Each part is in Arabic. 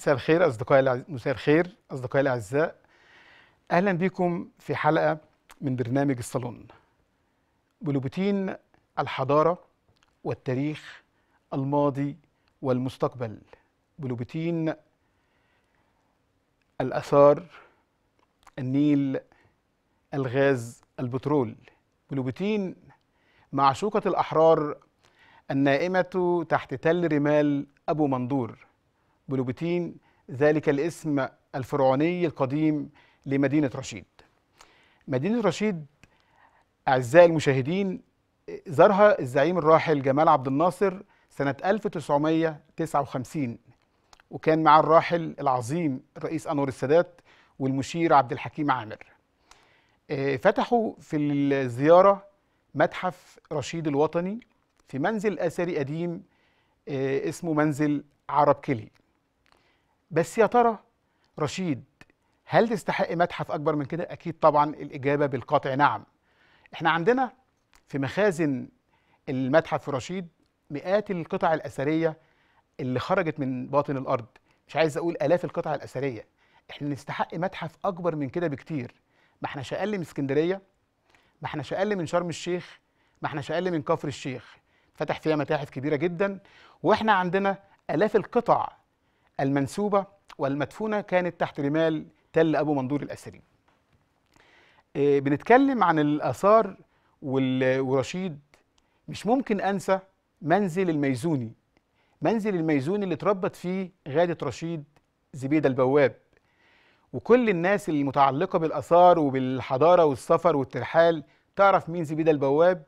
مساء الخير أصدقائي. مساء الخير أصدقائي الأعزاء. أهلا بكم في حلقة من برنامج الصالون. بلوبتين الحضارة والتاريخ الماضي والمستقبل. بلوبتين الآثار النيل الغاز البترول. بلوبتين معشوقة الأحرار النائمة تحت تل رمال أبو مندور. بلوبتين ذلك الاسم الفرعوني القديم لمدينة رشيد. مدينة رشيد أعزائي المشاهدين زارها الزعيم الراحل جمال عبد الناصر سنة 1959 وكان مع الراحل العظيم الرئيس أنور السادات والمشير عبد الحكيم عامر. فتحوا في الزيارة متحف رشيد الوطني في منزل أثري قديم اسمه منزل عرب كلي. بس يا ترى رشيد هل تستحق متحف أكبر من كده؟ أكيد طبعا الإجابة بالقطع نعم. إحنا عندنا في مخازن المتحف في رشيد مئات القطع الأثرية اللي خرجت من باطن الأرض. مش عايز أقول آلاف القطع الأثرية. إحنا نستحق متحف أكبر من كده بكتير. ما إحناش أقل من اسكندرية ما إحناش أقل من شرم الشيخ ما إحناش أقل من كفر الشيخ. فتح فيها متاحف كبيرة جدا. وإحنا عندنا آلاف القطع المنسوبة والمدفونة كانت تحت رمال تل أبو مندور الأثري إيه بنتكلم عن الآثار ورشيد. مش ممكن أنسى منزل الميزوني. منزل الميزوني اللي اتربت فيه غادة رشيد زبيدة البواب. وكل الناس المتعلقة بالآثار وبالحضارة والسفر والترحال تعرف مين زبيدة البواب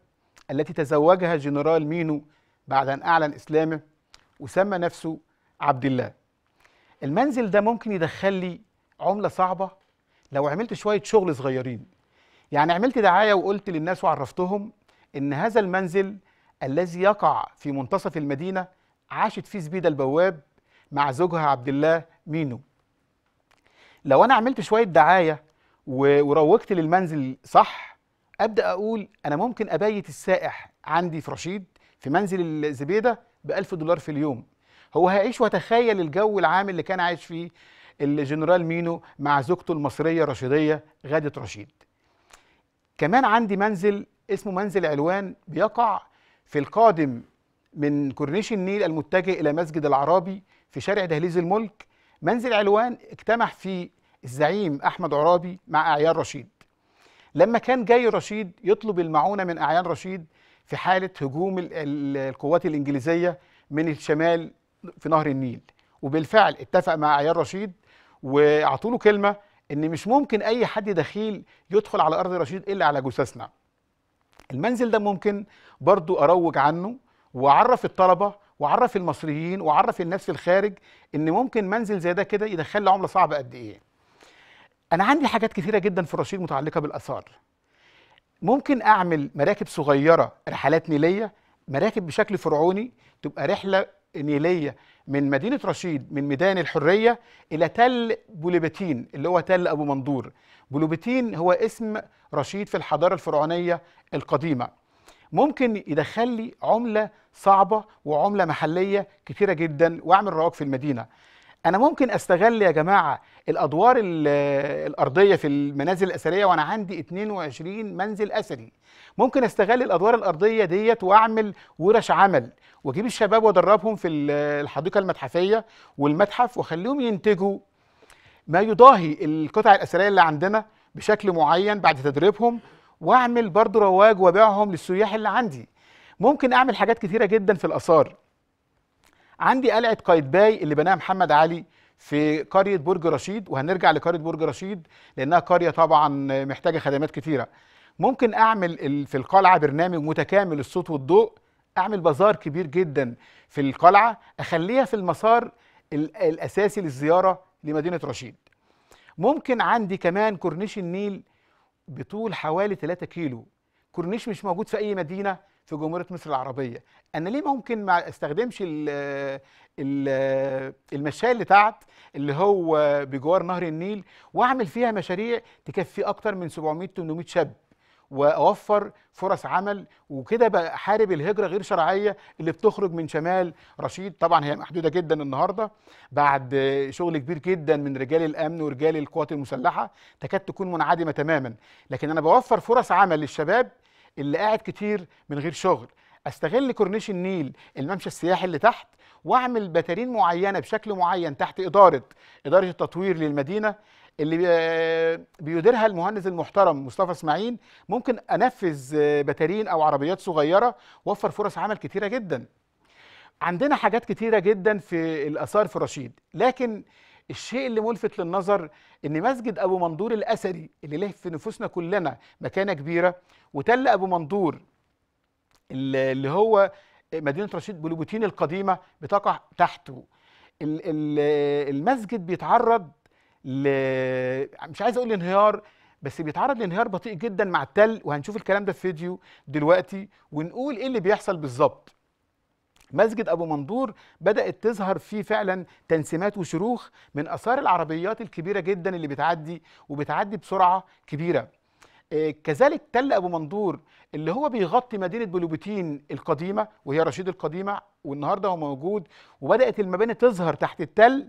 التي تزوجها جنرال مينو بعد أن أعلن إسلامه وسمى نفسه عبد الله. المنزل ده ممكن يدخل لي عملة صعبة لو عملت شوية شغل صغيرين. يعني عملت دعاية وقلت للناس وعرفتهم إن هذا المنزل الذي يقع في منتصف المدينة عاشت فيه زبيدة البواب مع زوجها عبد الله مينو. لو أنا عملت شوية دعاية وروجت للمنزل صح أبدأ أقول أنا ممكن أبيت السائح عندي في رشيد في منزل الزبيدة ب 1000 دولار في اليوم. هو هيعيش وتخيل الجو العام اللي كان عايش فيه الجنرال مينو مع زوجته المصرية الرشيدية غادة رشيد. كمان عندي منزل اسمه منزل علوان بيقع في القادم من كورنيش النيل المتجه إلى مسجد العرابي في شارع دهليز الملك. منزل علوان اجتمع فيه الزعيم أحمد عرابي مع أعيان رشيد. لما كان جاي رشيد يطلب المعونة من أعيان رشيد في حالة هجوم القوات الإنجليزية من الشمال في نهر النيل. وبالفعل اتفق مع عيال رشيد وأعطوا له كلمة إن مش ممكن أي حد دخيل يدخل على أرض رشيد إلا على جثثنا. المنزل ده ممكن برضو أروج عنه وأعرف الطلبة وأعرف المصريين وأعرف الناس في الخارج إن ممكن منزل زي ده كده يدخل عملة صعبة قد إيه. أنا عندي حاجات كثيرة جدا في رشيد متعلقة بالآثار. ممكن أعمل مراكب صغيرة رحلات نيلية مراكب بشكل فرعوني تبقى رحلة نيليه من مدينة رشيد من ميدان الحرية إلى تل بوليبتين اللي هو تل أبو مندور بوليبتين هو اسم رشيد في الحضارة الفرعونية القديمة. ممكن يدخل لي عملة صعبة وعملة محلية كتيرة جدا وأعمل رواج في المدينة. أنا ممكن أستغل يا جماعة الأدوار الأرضية في المنازل الأثرية وأنا عندي 22 منزل أثري. ممكن أستغل الأدوار الأرضية ديت وأعمل ورش عمل وأجيب الشباب وأدربهم في الحديقة المتحفية والمتحف وأخليهم ينتجوا ما يضاهي القطع الأثرية اللي عندنا بشكل معين بعد تدريبهم وأعمل برضو رواج وأبيعهم للسياح اللي عندي. ممكن أعمل حاجات كتيرة جدا في الآثار. عندي قلعة قايتباي اللي بناها محمد علي في قرية برج رشيد وهنرجع لقرية برج رشيد لأنها قرية طبعا محتاجة خدمات كتيرة. ممكن أعمل في القلعة برنامج متكامل الصوت والضوء أعمل بازار كبير جدا في القلعة أخليها في المسار الأساسي للزيارة لمدينة رشيد. ممكن عندي كمان كورنيش النيل بطول حوالي 3 كيلو. كورنيش مش موجود في أي مدينة في جمهورية مصر العربية. أنا ليه ممكن ما أستخدمش ال ال المشاية اللي تحت اللي هو بجوار نهر النيل وأعمل فيها مشاريع تكفي أكتر من 700 800 شاب وأوفر فرص عمل وكده بحارب الهجرة غير شرعية اللي بتخرج من شمال رشيد. طبعا هي محدودة جدا النهارده بعد شغل كبير جدا من رجال الأمن ورجال القوات المسلحة. تكاد تكون منعدمة تماما. لكن أنا بوفر فرص عمل للشباب اللي قاعد كتير من غير شغل. أستغل كورنيش النيل الممشى السياحي اللي تحت وأعمل بتارين معينة بشكل معين تحت إدارة إدارة التطوير للمدينة اللي بي- بيديرها المهندس المحترم مصطفى إسماعيل. ممكن أنفذ بتارين أو عربيات صغيرة وأوفر فرص عمل كتيرة جدا. عندنا حاجات كتيرة جدا في الآثار في رشيد لكن الشيء اللي ملفت للنظر إن مسجد أبو منظور الأثري اللي له في نفوسنا كلنا مكانة كبيرة وتل أبو منظور اللي هو مدينة رشيد بلوبوتين القديمة بتقع تحته. ال- ال- المسجد بيتعرض ل مش عايز أقول انهيار بس بيتعرض لانهيار بطيء جدا مع التل وهنشوف الكلام ده في فيديو دلوقتي ونقول إيه اللي بيحصل بالظبط. مسجد أبو منظور بدأت تظهر فيه فعلا تنسيمات وشروخ من آثار العربيات الكبيرة جدا اللي بتعدي وبتعدي بسرعة كبيرة. آه، كذلك تل أبو منظور اللي هو بيغطي مدينة بلوبتين القديمة وهي رشيد القديمة والنهاردة هو موجود وبدأت المباني تظهر تحت التل.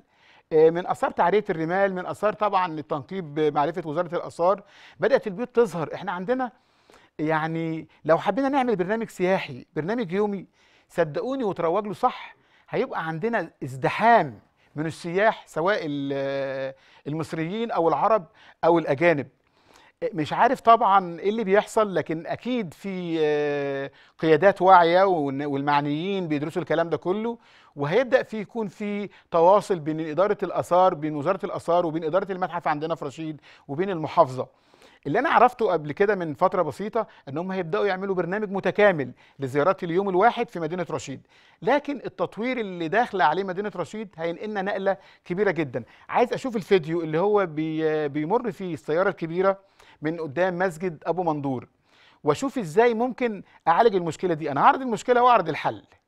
آه، من آثار تعرية الرمال من آثار طبعا للتنقيب معرفة وزارة الآثار بدأت البيوت تظهر. إحنا عندنا يعني لو حبينا نعمل برنامج سياحي برنامج يومي صدقوني وتروج له صح هيبقى عندنا ازدحام من السياح سواء ال- المصريين أو العرب أو الأجانب. مش عارف طبعا إيه اللي بيحصل لكن أكيد في آه، قيادات واعية والمعنيين بيدرسوا الكلام ده كله وهيبدأ في يكون في تواصل بين إدارة الآثار بين وزارة الآثار وبين إدارة المتحف عندنا في رشيد وبين المحافظة. اللي أنا عرفته قبل كده من فترة بسيطة إن هم هيبدأوا يعملوا برنامج متكامل لزيارات اليوم الواحد في مدينة رشيد. لكن التطوير اللي داخله عليه مدينة رشيد هينقلنا نقلة كبيرة جدا. عايز أشوف الفيديو اللي هو بي بيمر فيه السيارة الكبيرة من قدام مسجد أبو منظور وأشوف إزاي ممكن أعالج المشكلة دي. أنا هعرض المشكلة وأعرض الحل. ال- ال-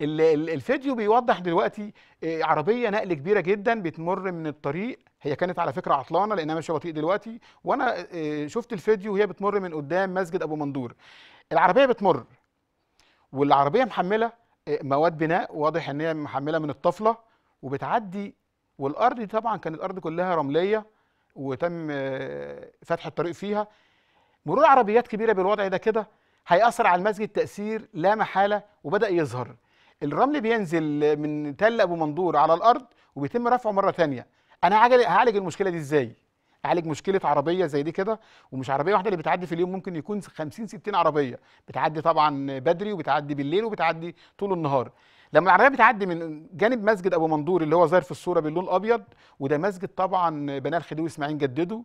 الفيديو بيوضح دلوقتي آه، عربية نقل كبيرة جدا بتمر من الطريق. هي كانت على فكرة عطلانة لأنها ماشية بطيء دلوقتي. وأنا آه، شفت الفيديو وهي بتمر من قدام مسجد أبو منظور. العربية بتمر. والعربية محملة آه، مواد بناء. واضح إن هي محملة من الطفلة. وبتعدي. والأرض طبعا كانت الأرض كلها رملية. وتم فتح الطريق فيها. مرور عربيات كبيرة بالوضع ده كده هيأثر على المسجد تأثير لا محالة وبدأ يظهر. الرمل بينزل من تل أبو منظور على الأرض وبيتم رفعه مرة تانية أنا هعالج المشكلة دي إزاي؟ أعالج مشكلة عربية زي دي كده ومش عربية واحدة اللي بتعدي في اليوم ممكن يكون 50 60 عربية بتعدي طبعا بدري وبتعدي بالليل وبتعدي طول النهار لما العربية بتعدي من جانب مسجد أبو منظور اللي هو ظاهر في الصورة باللون الأبيض وده مسجد طبعا بناه الخديوي إسماعيل جدده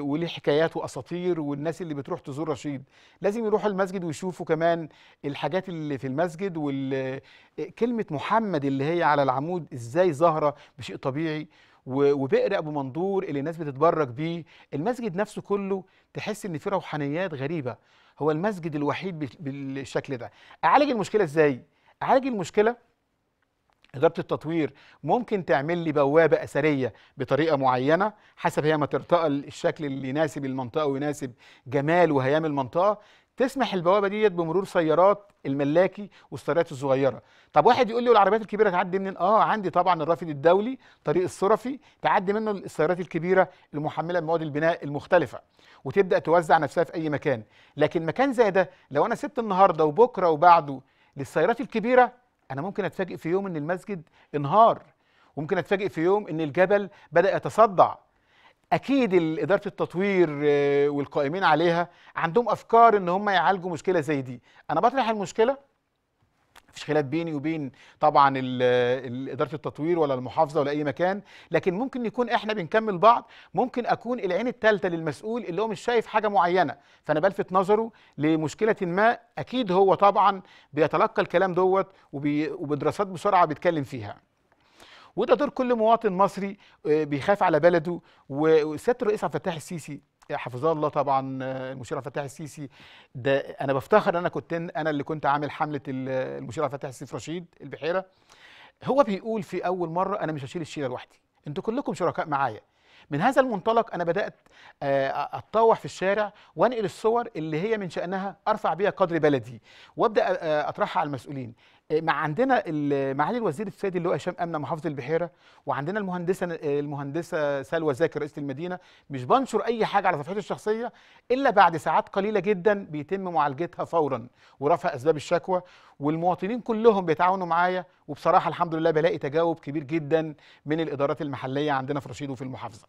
وليه حكايات واساطير والناس اللي بتروح تزور رشيد. لازم يروحوا المسجد ويشوفوا كمان الحاجات اللي في المسجد وكلمه محمد اللي هي على العمود إزاي ظاهره بشيء طبيعي وبئر أبو منظور اللي الناس بتتبرك بيه. المسجد نفسه كله تحس إن فيه روحانيات غريبة. هو المسجد الوحيد بال- بالشكل ده. أعالج المشكلة إزاي؟ أعالج المشكلة إدارة التطوير ممكن تعمل لي بوابة أثرية بطريقة معينة حسب هي ما ترتقى الشكل اللي يناسب المنطقة ويناسب جمال وهيام المنطقة. تسمح البوابة ديت بمرور سيارات الملاكي والسيارات الصغيرة. طب واحد يقول لي والعربيات الكبيرة تعدي منين؟ آه عندي طبعا الرافد الدولي طريق الصرفي تعدي منه السيارات الكبيرة المحملة بمواد البناء المختلفة وتبدأ توزع نفسها في أي مكان. لكن مكان زي ده لو أنا سبت النهاردة وبكرة وبعده للسيارات الكبيرة أنا ممكن أتفاجئ في يوم إن المسجد انهار وممكن أتفاجئ في يوم إن الجبل بدأ يتصدع. أكيد إدارة التطوير آه، والقائمين عليها عندهم أفكار إن هم يعالجوا مشكلة زي دي. أنا بطرح المشكلة مفيش خلاف بيني وبين طبعا إدارة التطوير ولا المحافظة ولا أي مكان لكن ممكن يكون إحنا بنكمل بعض ممكن أكون العين الثالثه للمسؤول اللي هو مش شايف حاجة معينة. فأنا بلفت نظره لمشكلة ما أكيد هو طبعا بيتلقى الكلام دوت وبدراسات بسرعة بيتكلم فيها. وده دور كل مواطن مصري آه، بيخاف على بلده وسياده الرئيس عبد الفتاح السيسي حفظه الله طبعا آه، المشير عبد الفتاح السيسي. ده أنا بفتخر أنا كنت أنا اللي كنت عامل حملة ال- المشير عبد الفتاح السيسي رشيد البحيرة. هو بيقول في أول مرة أنا مش هشيل الشيلة لوحدي. أنتوا كلكم شركاء معايا. من هذا المنطلق أنا بدأت آه، أتطوح في الشارع وأنقل الصور اللي هي من شأنها أرفع بيها قدر بلدي. وأبدأ آه، أطرحها على المسؤولين. مع عندنا ال- معالي الوزير السيد اللي هو هشام أمنة محافظ البحيرة وعندنا المهندسة المهندسة سلوى زاكر رئيسه المدينة مش بنشر أي حاجة على صفحتي الشخصية إلا بعد ساعات قليلة جدا بيتم معالجتها فورا ورفع أسباب الشكوى والمواطنين كلهم بيتعاونوا معايا وبصراحة الحمد لله بلاقي تجاوب كبير جدا من الإدارات المحلية عندنا في رشيد وفي المحافظة.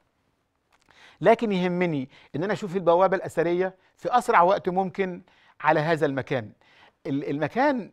لكن يهمني إن أنا أشوف البوابة الأثرية في أسرع وقت ممكن على هذا المكان. ال- المكان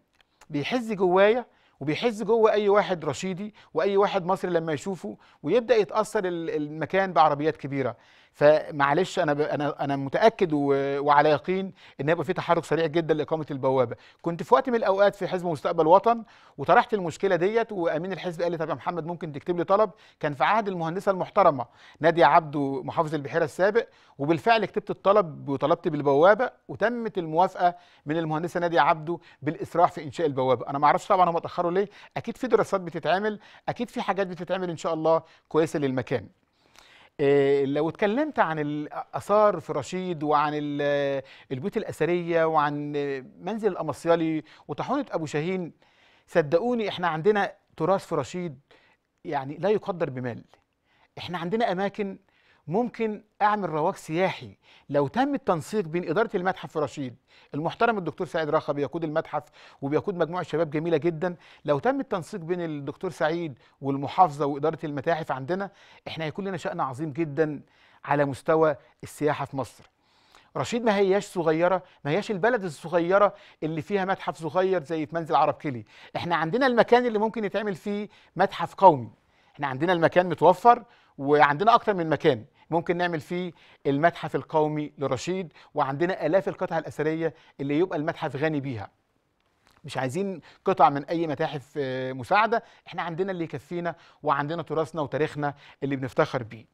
بيحز جوايا وبيحز جوه أي واحد رشيدي وأي واحد مصري لما يشوفه ويبدأ يتأثر ال- المكان بعربيات كبيرة. فمعلش أنا ب... أنا أنا متأكد و... وعلى يقين إن هيبقى في تحرك سريع جدا لإقامة البوابة. كنت في وقت من الأوقات في حزب مستقبل وطن وطرحت المشكلة ديت وأمين الحزب قال لي طب يا محمد ممكن تكتب لي طلب؟ كان في عهد المهندسة المحترمة نادية عبده محافظ البحيرة السابق وبالفعل كتبت الطلب وطلبت بالبوابة وتمت الموافقة من المهندسة نادية عبده بالإسراع في إنشاء البوابة. أنا ما أعرفش طبعا هم اتأخروا ليه. أكيد في دراسات بتتعمل أكيد في حاجات بتتعمل إن شاء الله كويسة للمكان. لو اتكلمت عن الآثار في رشيد وعن ال- البيوت الأثرية وعن منزل الامصيالي وطاحونة أبو شاهين صدقوني إحنا عندنا تراث في رشيد يعني لا يقدر بمال. إحنا عندنا أماكن ممكن أعمل رواج سياحي لو تم التنسيق بين إدارة المتحف في رشيد. المحترم الدكتور سعيد رخا بيقود المتحف وبيقود مجموعة شباب جميلة جدا. لو تم التنسيق بين الدكتور سعيد والمحافظة وإدارة المتاحف عندنا إحنا هيكون لنا شأن عظيم جدا على مستوى السياحة في مصر. رشيد ما هياش صغيرة ما هياش البلد الصغيرة اللي فيها متحف صغير زي في منزل عرب كيلي إحنا عندنا المكان اللي ممكن يتعمل فيه متحف قومي. إحنا عندنا المكان متوفر وعندنا أكتر من مكان. ممكن نعمل فيه المتحف القومي لرشيد وعندنا آلاف القطع الأثرية اللي يبقى المتحف غني بيها. مش عايزين قطع من أي متاحف آه، مساعدة إحنا عندنا اللي يكفينا وعندنا تراثنا وتاريخنا اللي بنفتخر بيه.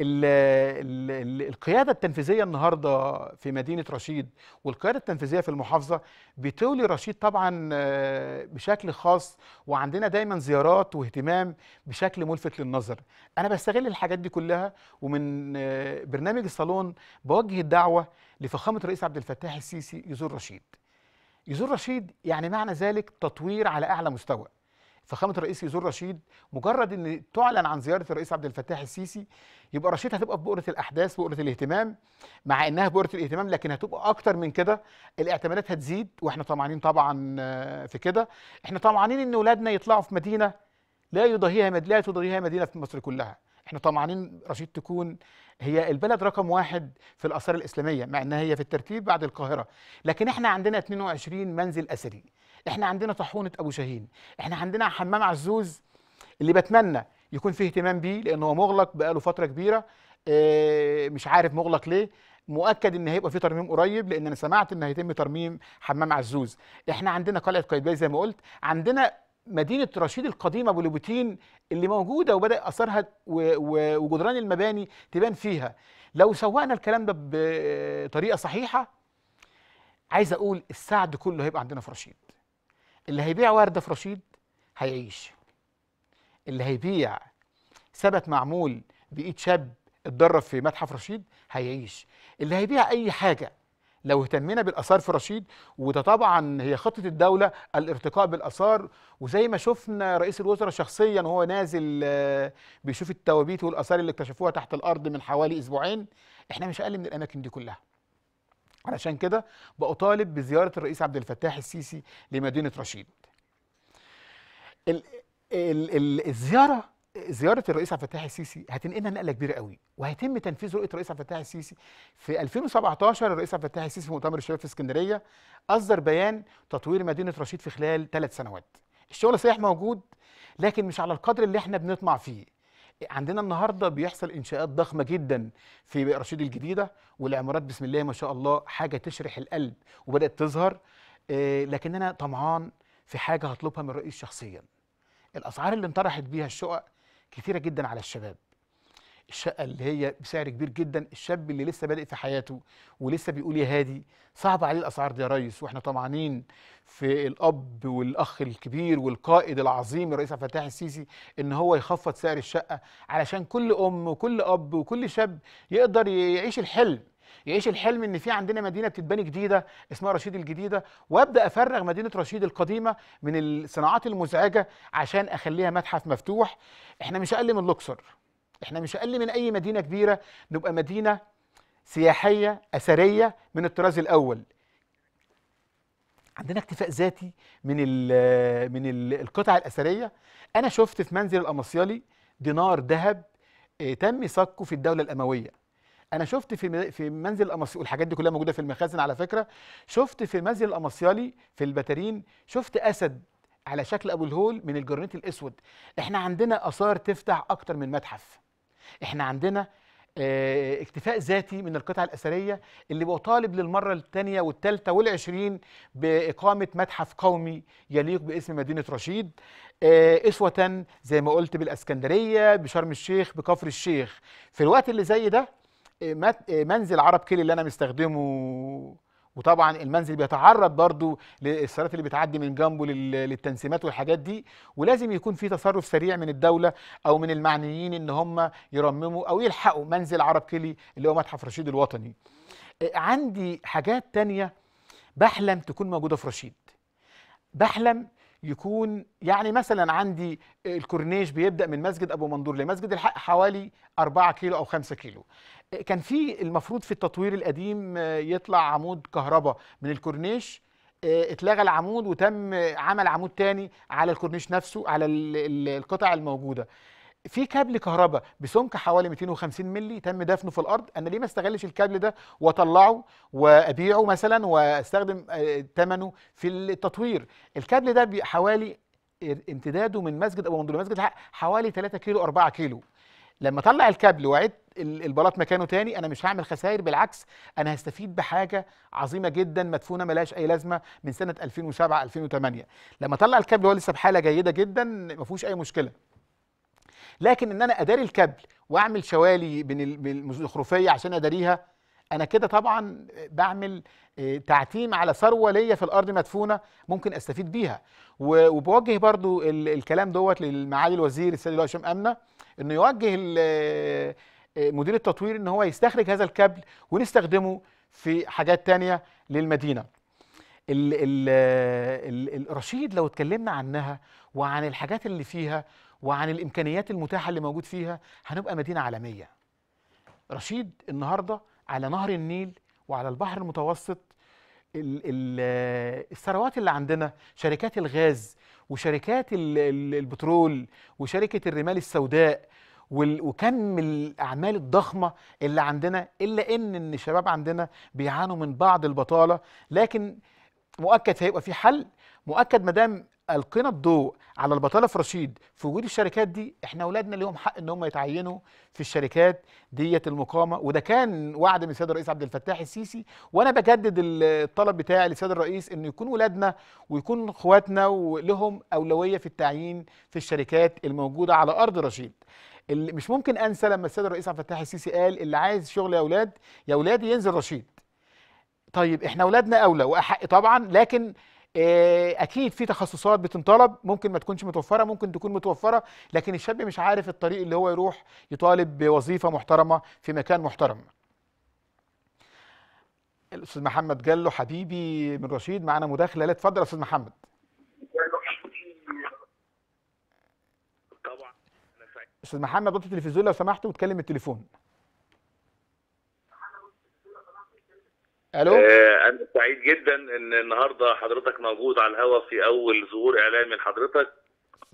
ال ال ال القيادة التنفيذية النهاردة في مدينة رشيد والقيادة التنفيذية في المحافظة بتولي رشيد طبعا آه، بشكل خاص وعندنا دايما زيارات واهتمام بشكل ملفت للنظر. أنا بستغل الحاجات دي كلها ومن آه، برنامج الصالون بوجه الدعوة لفخامة الرئيس عبد الفتاح السيسي يزور رشيد. يزور رشيد يعني معنى ذلك تطوير على أعلى مستوى. فخامة الرئيس يزور رشيد مجرد إن تعلن عن زيارة الرئيس عبد الفتاح السيسي يبقى رشيد هتبقى في بؤرة الأحداث بؤرة الاهتمام مع إنها بؤرة الاهتمام لكن هتبقى أكتر من كده الاعتمادات هتزيد وإحنا طمعانين طبعا آه، في كده. إحنا طمعانين إن اولادنا يطلعوا في مدينة لا يضاهيها لا تضاهيها مدينة في مصر كلها. إحنا طمعانين رشيد تكون هي البلد رقم واحد في الآثار الإسلامية مع إنها هي في الترتيب بعد القاهرة. لكن إحنا عندنا 22 منزل أثري إحنا عندنا طاحونة أبو شاهين. إحنا عندنا حمام عزوز اللي بتمنى يكون فيه اهتمام بيه لأن هو مغلق بقاله فترة كبيرة. آه، مش عارف مغلق ليه. مؤكد إن هيبقى فيه ترميم قريب لأن أنا سمعت إن هيتم ترميم حمام عزوز. إحنا عندنا قلعة قايتباي زي ما قلت. عندنا مدينة رشيد القديمه أبو لوبوتين اللي موجودة وبدأ و- وجدران المباني تبان فيها. لو سوقنا الكلام ده بطريقة صحيحة عايز أقول السعد كله هيبقى عندنا في رشيد. اللي هيبيع ورده في رشيد هيعيش. اللي هيبيع ثبت معمول بإيد شاب اتدرب في متحف رشيد هيعيش. اللي هيبيع أي حاجة لو اهتمينا بالآثار في رشيد وده طبعا هي خطة الدولة الارتقاء بالآثار. وزي ما شفنا رئيس الوزراء شخصيا وهو نازل آه، بيشوف التوابيت والآثار اللي اكتشفوها تحت الأرض من حوالي أسبوعين إحنا مش أقل من الأماكن دي كلها. علشان كده بأطالب بزيارة الرئيس عبد الفتاح السيسي لمدينة رشيد. ال ال ال الزيارة زيارة الرئيس عبد الفتاح السيسي هتنقلنا نقلة كبيرة قوي وهيتم تنفيذ رؤية الرئيس عبد الفتاح السيسي في 2017 الرئيس عبد الفتاح السيسي في مؤتمر الشباب في اسكندرية أصدر بيان تطوير مدينة رشيد في خلال ثلاث سنوات. الشغل صحيح موجود لكن مش على القدر اللي إحنا بنطمع فيه. عندنا النهارده بيحصل إنشاءات ضخمة جدا في رشيد الجديدة والعمارات بسم الله ما شاء الله حاجة تشرح القلب وبدأت تظهر آه، لكن أنا طمعان في حاجة هطلبها من الرئيس شخصيا. الأسعار اللي انطرحت بيها الشقق كتيرة جدا على الشباب. الشقة اللي هي بسعر كبير جدا الشاب اللي لسه بادئ في حياته ولسه بيقول يا هادي صعب عليه الأسعار دي يا ريس. وإحنا طمعانين في الأب والأخ الكبير والقائد العظيم الرئيس عبد الفتاح السيسي إن هو يخفض سعر الشقة علشان كل أم وكل أب وكل شاب يقدر يعيش الحلم يعيش الحلم إن في عندنا مدينة بتتبني جديدة اسمها رشيد الجديدة. وأبدأ أفرغ مدينة رشيد القديمة من الصناعات المزعجة عشان أخليها متحف مفتوح. إحنا مش أقل من لوكسور إحنا مش أقل من أي مدينة كبيرة نبقى مدينة سياحية أثرية من الطراز الأول. عندنا اكتفاء ذاتي من ال من ال القطع الأثرية. أنا شفت في منزل الأمصيالي دينار ذهب آه، تم صكه في الدولة الأموية. أنا شفت في في منزل الامصيالي والحاجات دي كلها موجودة في المخازن على فكرة. شفت في منزل الأمصيالي في البتارين شفت أسد على شكل أبو الهول من الجرانيت الأسود. إحنا عندنا آثار تفتح أكتر من متحف. إحنا عندنا آه اكتفاء ذاتي من القطع الأثرية اللي بطالب للمرة الثانية والثالثة والعشرين بإقامة متحف قومي يليق باسم مدينة رشيد. آه أسوة زي ما قلت بالأسكندرية بشرم الشيخ بكفر الشيخ. في الوقت اللي زي ده آه منزل عرب كيلي اللي أنا مستخدمه وطبعا المنزل بيتعرض برضو للسيارات اللي بتعدي من جنبه للتنسيمات والحاجات دي ولازم يكون في تصرف سريع من الدولة أو من المعنيين إن هم يرمموا أو يلحقوا منزل عرب كيلي اللي هو متحف رشيد الوطني. عندي حاجات تانية بحلم تكون موجودة في رشيد. بحلم يكون يعني مثلا عندي الكورنيش بيبدأ من مسجد أبو منظور لمسجد الحق حوالي 4 كيلو أو 5 كيلو. كان في المفروض في التطوير القديم يطلع عمود كهرباء من الكورنيش اتلغى العمود وتم عمل عمود تاني على الكورنيش نفسه على القطع الموجودة. في كابل كهرباء بسمك حوالي 250 مللي تم دفنه في الأرض. أنا ليه ما استغلش الكابل ده وأطلعه وأبيعه مثلا وأستخدم ثمنه في التطوير؟ الكابل ده حوالي امتداده من مسجد أبو منظور لمسجد حوالي 3 كيلو 4 كيلو. لما اطلع الكابل واعيد البلاط مكانه تاني أنا مش هعمل خسائر بالعكس أنا هستفيد بحاجة عظيمة جدا مدفونة ملهاش أي لازمة من سنة 2007 2008 لما اطلع الكابل هو لسه بحالة جيدة جدا ما فيهوش أي مشكلة. لكن إن أنا أداري الكابل وأعمل شوالي من الزخرفية عشان أداريها أنا كده طبعا بعمل تعتيم على ثروة ليا في الأرض مدفونة ممكن أستفيد بيها. وبوجه برضو الكلام دوت للمعالي الوزير السيد هشام أمنة. إنه يوجه مدير التطوير إن هو يستخرج هذا الكابل ونستخدمه في حاجات تانية للمدينة. ال ال ال الرشيد لو اتكلمنا عنها وعن الحاجات اللي فيها وعن الإمكانيات المتاحة اللي موجود فيها هنبقى مدينة عالمية. رشيد النهارده على نهر النيل وعلى البحر المتوسط الثروات اللي عندنا شركات الغاز وشركات البترول وشركة الرمال السوداء وكم الأعمال الضخمة اللي عندنا إلا إن إن الشباب عندنا بيعانوا من بعض البطالة. لكن مؤكد هيبقى في حل. مؤكد ما دام ألقينا الضوء على البطالة في رشيد في وجود الشركات دي إحنا اولادنا ليهم حق إن هم يتعينوا في الشركات ديت المقامه وده كان وعد من السيد الرئيس عبد الفتاح السيسي. وأنا بجدد الطلب بتاعي للسيد الرئيس ان يكون ولادنا ويكون إخواتنا ولهم أولوية في التعيين في الشركات الموجودة على أرض رشيد. اللي مش ممكن أنسى لما السيد الرئيس عبد الفتاح السيسي قال اللي عايز شغل يا أولاد يا اولادي ينزل رشيد. طيب إحنا اولادنا أولى وأحق طبعا لكن أكيد في تخصصات بتنطلب ممكن ما تكونش متوفرة ممكن تكون متوفرة لكن الشاب مش عارف الطريق اللي هو يروح يطالب بوظيفة محترمة في مكان محترم. الأستاذ محمد جلو حبيبي من رشيد معانا مداخلة. لا اتفضل يا أستاذ محمد. طبعا أستاذ محمد وطي التلفزيون لو سمحت وتكلم التليفون. ألو؟ آه أنا سعيد جدا إن النهارده حضرتك موجود على الهواء في أول ظهور اعلامي لحضرتك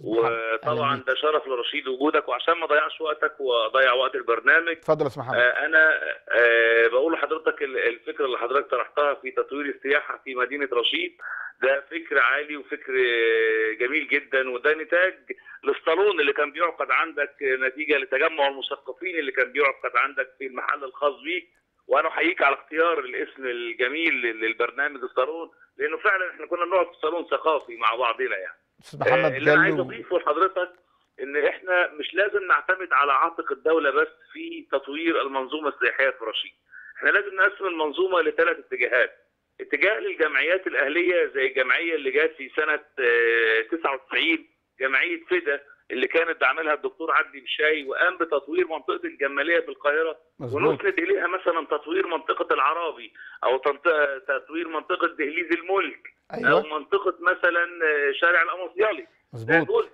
وطبعا ده شرف لرشيد وجودك. وعشان ما اضيعش وقتك وأضيع وقت البرنامج اتفضل يا أستاذ محمد آه أنا آه بقول لحضرتك الفكرة اللي حضرتك طرحتها في تطوير السياحة في مدينة رشيد ده فكر عالي وفكر جميل جدا وده نتاج للصالون اللي كان بيعقد عندك نتيجة لتجمع المثقفين اللي كان بيعقد عندك في المحل الخاص بيك. وأنا أحييك على اختيار الاسم الجميل للبرنامج الصالون لأنه فعلا إحنا كنا بنقعد في صالون ثقافي مع بعضنا يعني. أستاذ محمد اللي أنا عايز أضيفه لحضرتك إن إحنا مش لازم نعتمد على عاتق الدولة بس في تطوير المنظومة السياحية في رشيد. إحنا لازم نقسم المنظومة لثلاث اتجاهات. اتجاه للجمعيات الأهلية زي الجمعية اللي جت في سنة آه، 99 جمعية فدا. اللي كانت عاملها الدكتور عدلي بشاي وقام بتطوير منطقة الجمالية في القاهرة مظبوط. ونسند إليها مثلا تطوير منطقة العرابي أو تطوير منطقة دهليز الملك أو أيوه منطقة مثلا آه، شارع الامصيالي ده مظبوط. جزء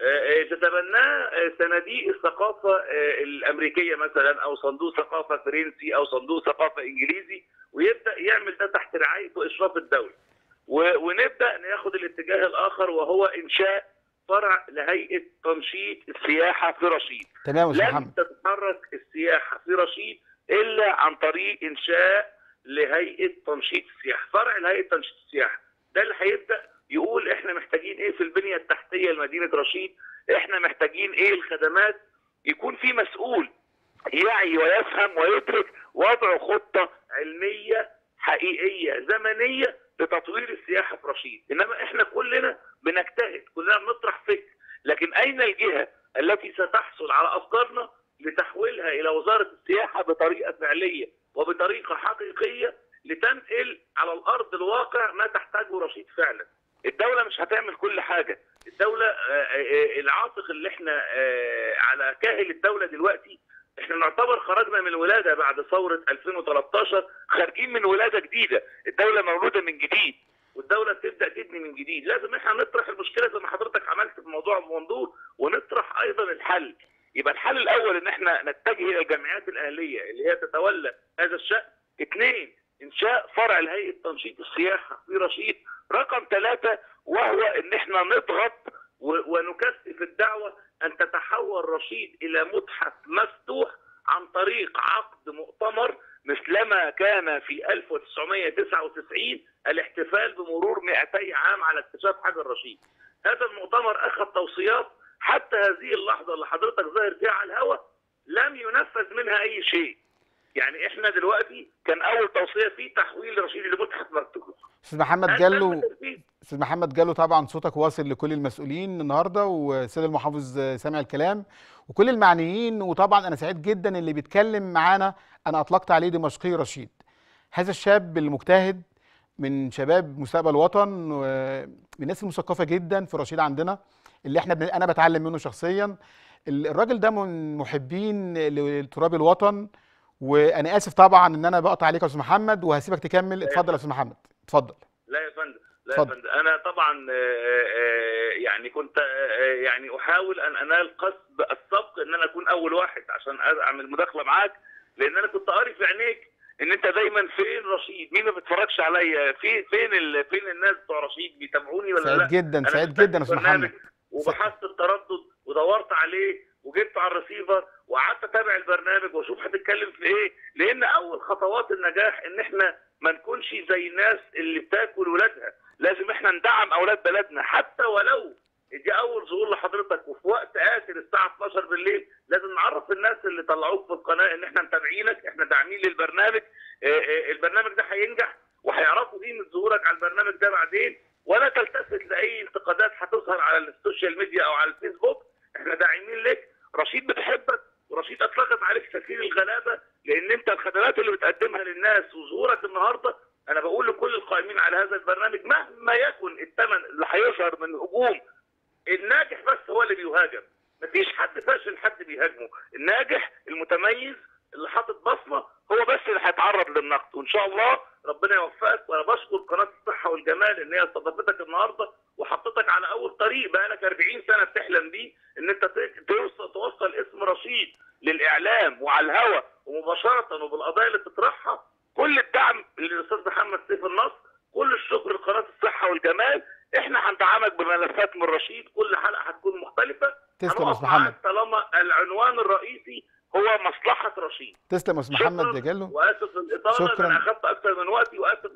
آه، آه، تتبناه آه، صناديق الثقافة آه، الأمريكية مثلا أو صندوق ثقافة فرنسي أو صندوق ثقافة إنجليزي ويبدأ يعمل ده تحت رعاية وإشراف الدولة. ونبدأ ناخد الاتجاه الآخر وهو إنشاء فرع لهيئة تنشيط السياحة في رشيد. تمام لن محمد. تتحرك السياحة في رشيد إلا عن طريق إنشاء لهيئة تنشيط السياحة، فرع لهيئة تنشيط السياحة، ده اللي هيبدأ يقول إحنا محتاجين إيه في البنية التحتية لمدينة رشيد، إحنا محتاجين إيه الخدمات، يكون في مسؤول يعي ويفهم ويدرك وضع خطة علمية حقيقية زمنية لتطوير السياحة في رشيد، إنما إحنا كلنا بنجتهد، كلنا بنطرح فكر، لكن أين الجهة التي ستحصل على أفكارنا لتحويلها إلى وزارة السياحة بطريقة فعلية وبطريقة حقيقية لتنقل على الأرض الواقع ما تحتاجه رشيد فعلا. الدولة مش هتعمل كل حاجة، الدولة آه، آه، العاتق اللي إحنا آه، على كاهل الدولة دلوقتي إحنا نعتبر خرجنا من الولاده بعد ثورة 2013 خارجين من ولادة جديدة، الدولة مولودة من جديد والدولة بتبدأ تبني من جديد، لازم إحنا نطرح المشكلة زي ما حضرتك عملت في موضوع المنظور ونطرح أيضا الحل. يبقى الحل الأول إن إحنا نتجه إلى الجمعيات الأهلية اللي هي تتولى هذا الشأن. اثنين إنشاء فرع لهيئة تنشيط السياحة في رشيد. رقم ثلاثة وهو إن إحنا نضغط ونكثف الدعوة أن تتحول رشيد إلى متحف مفتوح عن طريق عقد مؤتمر مثلما كان في 1999 الاحتفال بمرور 200 عام على اكتشاف حجر رشيد. هذا المؤتمر أخذ توصيات حتى هذه اللحظة اللي حضرتك ظاهر فيها على الهواء لم ينفذ منها أي شيء. يعني إحنا دلوقتي كان أول توصية فيه تحويل رشيد لمتحف مفتوح. أستاذ محمد تنفيذ؟ أستاذ محمد جلو طبعا صوتك واصل لكل المسؤولين النهارده والسيد المحافظ سامع الكلام وكل المعنيين وطبعا أنا سعيد جدا اللي بيتكلم معانا أنا أطلقت عليه دمشقي رشيد هذا الشاب المجتهد من شباب مستقبل الوطن ومن الناس المثقفة جدا في رشيد عندنا اللي إحنا بن... أنا بتعلم منه شخصيا ال- الراجل ده من محبين لتراب الوطن وأنا آسف طبعا إن أنا بقطع عليك يا أستاذ محمد وهسيبك تكمل. اتفضل يا أستاذ محمد. اتفضل. لا يا فندم لا. فندم. أنا طبعا آه، آه، يعني كنت آه، يعني أحاول أن أنال قصد السبق إن أنا أكون أول واحد عشان أعمل مداخلة معاك لأن أنا كنت قاري في عينيك إن أنت دايما فين رشيد؟ مين ما بيتفرجش عليا؟ فين فين ال... فين الناس بتوع رشيد؟ بيتابعوني ولا سعيد لأ؟ جدا سعيد جدا يا أستاذ محمد. وبحثت التردد ودورت عليه وجبته على الرسيفر وقعدت اتابع البرنامج واشوف هتتكلم في إيه لأن اول خطوات النجاح ان إحنا ما نكونش زي الناس اللي بتاكل ولادها. لازم إحنا ندعم أولاد بلدنا. حتى ولو دي اول ظهور لحضرتك وفي وقت قاصر الساعة 12 بالليل لازم نعرف الناس اللي طلعوك في القناة ان إحنا متابعينك إحنا داعمين للبرنامج. آه، آه، البرنامج ده هينجح وهيعرفوا قيمة ظهورك على البرنامج ده بعدين. ولا تلتفت لأي انتقادات هتظهر على السوشيال ميديا أو على الفيسبوك. إحنا داعمين لك. رشيد بتحبك ورشيد أطلقت عليك سفير الغلابة لأن أنت الخدمات اللي بتقدمها للناس وظهورك النهارده أنا بقول لكل القائمين على هذا البرنامج مهما يكن الثمن اللي هيظهر من هجوم الناجح بس هو اللي بيهاجم. مفيش حد فاشل حد بيهاجمه. الناجح المتميز اللي حاطط بصمة هو بس اللي هيتعرض للنقد وإن شاء الله ربنا يوفقك وأنا بشكر قناة الصحة والجمال إن هي استضافتك النهارده وحطتك على أول طريق بقالك 40 سنة بتحلم بيه إن أنت توصل توصل اسم رشيد للإعلام وعلى الهواء ومباشرة وبالقضايا اللي بتطرحها. كل الدعم للأستاذ محمد سيف النصر كل الشكر لقناة الصحة والجمال. إحنا هندعمك بملفات من رشيد كل حلقة هتكون مختلفة. تسلم يا محمد. طالما العنوان الرئيسي هو مصلحة رشيد. تسلم يا أستاذ محمد يا جلو وأسف للاطاله شكراً. أنا أخذت أكثر من وقتي وأسف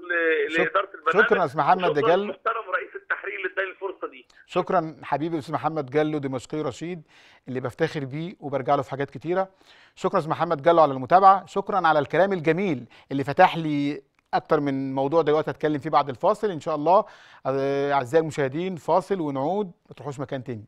لإدارة البرنامج شكرا يا أستاذ محمد جلو محترم رئيس التحرير اللي اداني الفرصة دي. شكرا حبيبي الاستاذ محمد جلو ده مثقف رشيد اللي بفتخر بيه وبرجع له في حاجات كتيرة. شكرا أستاذ محمد جلو على المتابعة. شكرا على الكلام الجميل اللي فتح لي أكتر من موضوع دلوقتي هتكلم فيه بعد الفاصل. إن شاء الله أعزائي المشاهدين فاصل ونعود. ما تروحوش مكان تاني.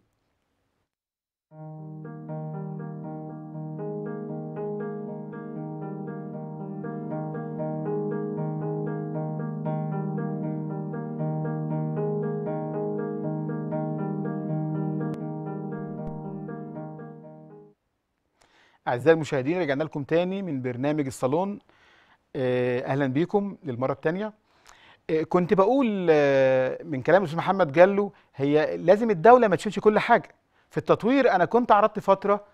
أعزائي المشاهدين رجعنا لكم تاني من برنامج الصالون. آه، أهلا بيكم للمرة التانية. آه، كنت بقول آه، من كلام الأستاذ محمد جالو هي لازم الدولة ما تشيلش كل حاجة. في التطوير أنا كنت عرضت فترة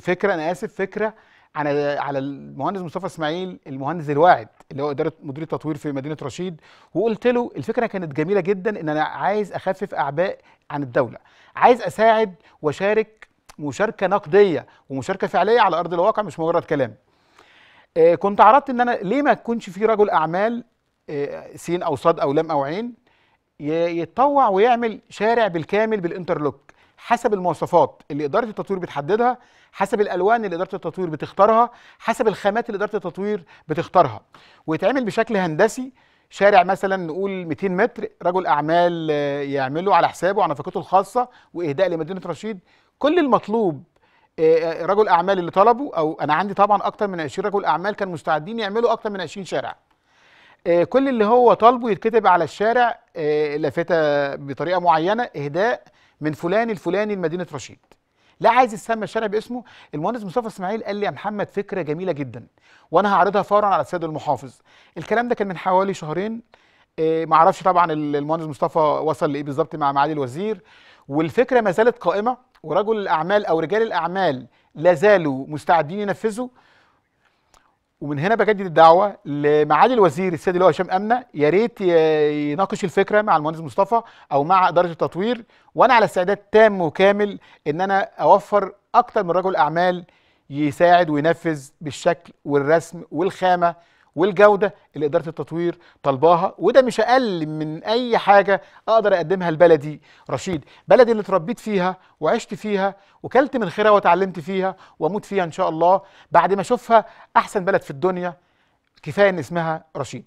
فكرة أنا آسف فكرة على على المهندس مصطفى إسماعيل المهندس الواعد اللي هو إدارة مدير التطوير في مدينة رشيد. وقلت له الفكرة كانت جميلة جدا إن أنا عايز أخفف أعباء عن الدولة. عايز أساعد وأشارك مشاركة نقدية ومشاركة فعلية على أرض الواقع مش مجرد كلام. آه، كنت عرضت إن أنا ليه ما يكونش في رجل أعمال آه، سين أو صاد أو لام أو عين يتطوع ويعمل شارع بالكامل بالإنترلوك حسب المواصفات اللي إدارة التطوير بتحددها حسب الألوان اللي إدارة التطوير بتختارها حسب الخامات اللي إدارة التطوير بتختارها. ويتعمل بشكل هندسي شارع مثلا نقول 200 متر رجل أعمال آه، يعمله على حسابه على نفقته الخاصة وإهداء لمدينة رشيد كل المطلوب آه، رجل أعمال اللي طلبوا أو أنا عندي طبعا أكتر من 20 رجل أعمال كانوا مستعدين يعملوا أكتر من 20 شارع. آه، كل اللي هو طالبه يتكتب على الشارع آه، لافتة بطريقة معينة إهداء من فلان الفلاني لمدينة رشيد. لا عايز يسمى الشارع باسمه. المهندس مصطفى إسماعيل قال لي يا محمد فكرة جميلة جدا وأنا هعرضها فورا على السيد المحافظ. الكلام ده كان من حوالي شهرين. آه، ما أعرفش طبعا ال- المهندس مصطفى وصل لإيه بالظبط مع معالي الوزير. والفكرة ما زالت قائمة. ورجل الأعمال أو رجال الأعمال لا زالوا مستعدين ينفذوا. ومن هنا بجدد الدعوة لمعالي الوزير السيد اللي هو هشام أمنة. يا ريت يناقش الفكرة مع المهندس مصطفى أو مع إدارة التطوير. وأنا على استعداد تام وكامل إن أنا أوفر أكتر من رجل أعمال يساعد وينفذ بالشكل والرسم والخامة والجودة اللي إدارة التطوير طالباها وده مش أقل من أي حاجة أقدر أقدمها لبلدي. رشيد بلدي اللي اتربيت فيها وعشت فيها وكلت من خيرها وتعلمت فيها وأموت فيها إن شاء الله بعد ما أشوفها أحسن بلد في الدنيا كفاية إن اسمها رشيد.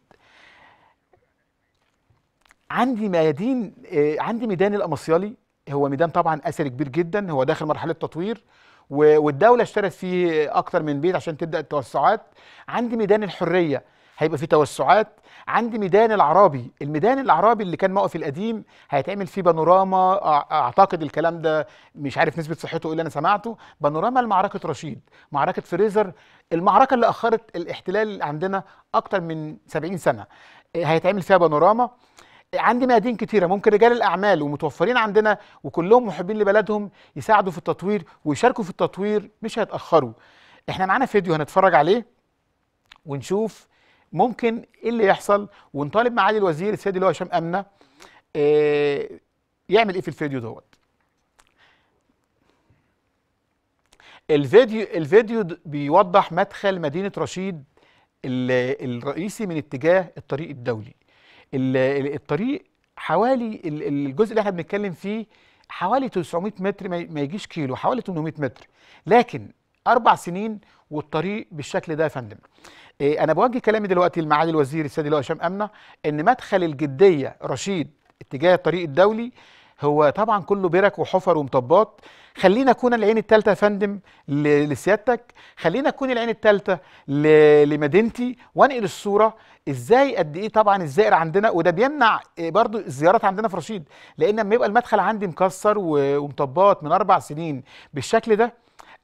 عندي ميادين آه، عندي ميدان الأمصيالي هو ميدان طبعا أثري كبير جدا هو داخل مرحلة تطوير والدولة اشترت فيه أكتر من بيت عشان تبدأ التوسعات. عندي ميدان الحرية هيبقى فيه توسعات. عندي ميدان العرابي الميدان العرابي اللي كان موقف القديم هيتعمل فيه بانوراما. أعتقد الكلام ده مش عارف نسبة صحته إيه اللي أنا سمعته. بانوراما لمعركة رشيد معركة فريزر. المعركة اللي أخرت الاحتلال عندنا أكتر من 70 سنة إيه، هيتعمل فيها بانوراما. عندي ميادين كتيرة. ممكن رجال الأعمال ومتوفرين عندنا وكلهم محبين لبلدهم يساعدوا في التطوير ويشاركوا في التطوير مش هيتأخروا. إحنا معانا فيديو هنتفرج عليه ونشوف ممكن إيه اللي يحصل. ونطالب معالي الوزير السيد اللي هو هشام أمنة آه يعمل إيه في الفيديو دوت. الفيديو الفيديو بيوضح مدخل مدينة رشيد ال- الرئيسي من اتجاه الطريق الدولي. ال- ال- الطريق حوالي ال- ال- الجزء اللي إحنا بنتكلم فيه حوالي 900 متر ما يجيش كيلو حوالي 800 متر. لكن أربع سنين والطريق بالشكل ده يا فندم. إيه أنا بوجه كلامي دلوقتي لمعالي الوزير السيد اللي هو هشام أمنة إن مدخل الجدية رشيد اتجاه الطريق الدولي هو طبعا كله برك وحفر ومطبات. خلينا أكون العين الثالثه يا فندم لسيادتك. خلينا أكون العين الثالثه لمدينتي. وانقل الصورة. إزاي؟ قد إيه طبعا الزائر عندنا. وده بيمنع إيه، برضو الزيارات عندنا في رشيد. لأن لما يبقى المدخل عندي مكسر ومطبات من أربع سنين بالشكل ده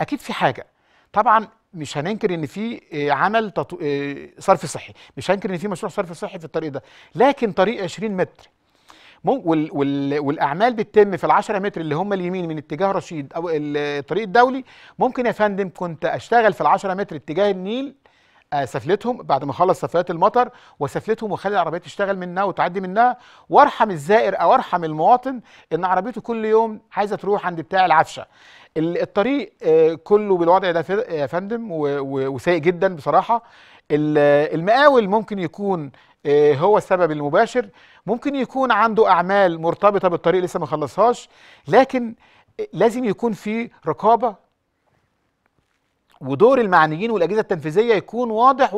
أكيد في حاجة. طبعا مش هننكر إن في إيه، عمل تطو... إيه، صرف صحي. مش هننكر إن في مشروع صرف صحي في الطريق ده. لكن طريق 20 متر وال وال والأعمال بتتم في ال10 متر اللي هم اليمين من اتجاه رشيد أو ال- الطريق الدولي. ممكن يا فندم كنت أشتغل في ال10 متر اتجاه النيل آه، سفلتهم بعد ما أخلص سفلات المطر وسفلتهم وأخلي العربيات تشتغل منها وتعدي منها. وأرحم الزائر أو أرحم المواطن إن عربيته كل يوم عايزة تروح عند بتاع العفشة. ال- الطريق آه، كله بالوضع ده يا فندم وسيء جدا بصراحة. ال- المقاول ممكن يكون هو السبب المباشر. ممكن يكون عنده أعمال مرتبطة بالطريق لسه ما خلصهاش لكن لازم يكون في رقابة ودور المعنيين والأجهزة التنفيذية يكون واضح